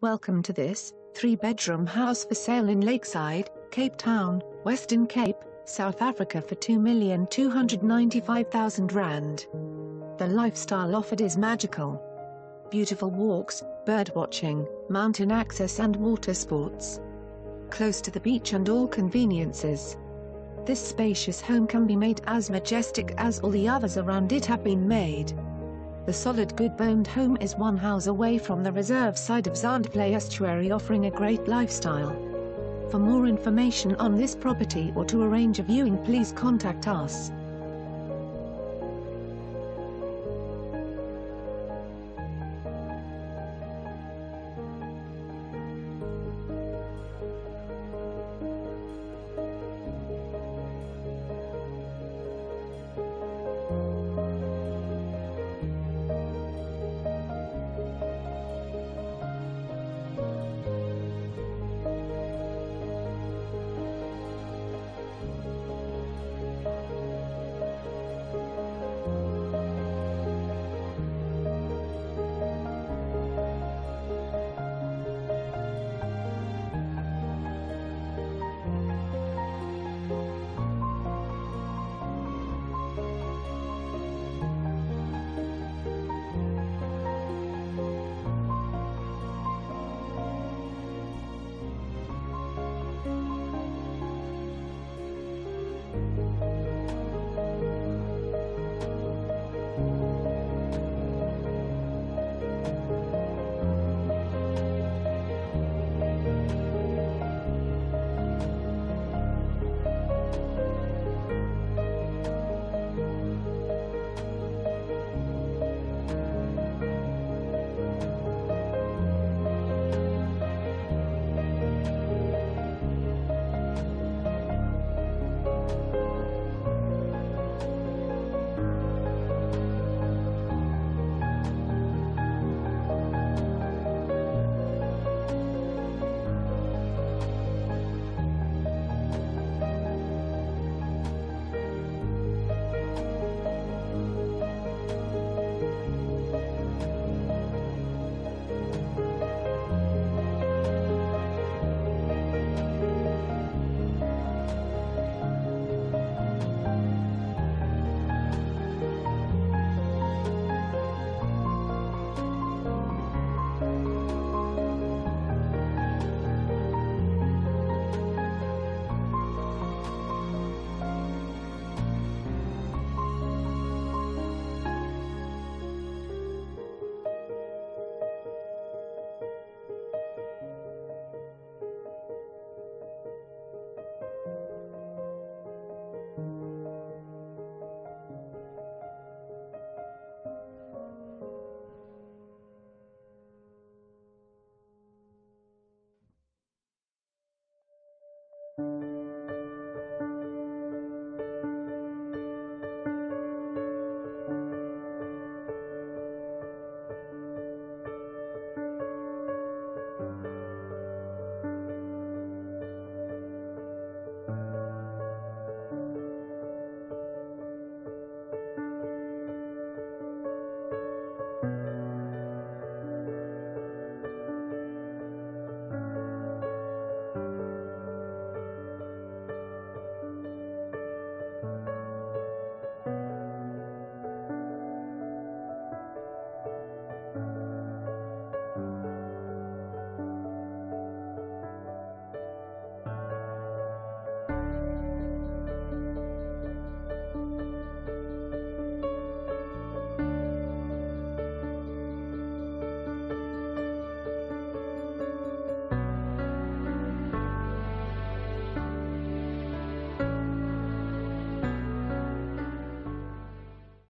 Welcome to this three-bedroom house for sale in Lakeside, Cape Town, Western Cape, South Africa for R2,295,000. The lifestyle offered is magical. Beautiful walks, birdwatching, mountain access and water sports. Close to the beach and all conveniences. This spacious home can be made as majestic as all the others around it have been made. The solid good-boned home is one house away from the reserve side of Zandvlei estuary offering a great lifestyle. For more information on this property or to arrange a viewing please contact us.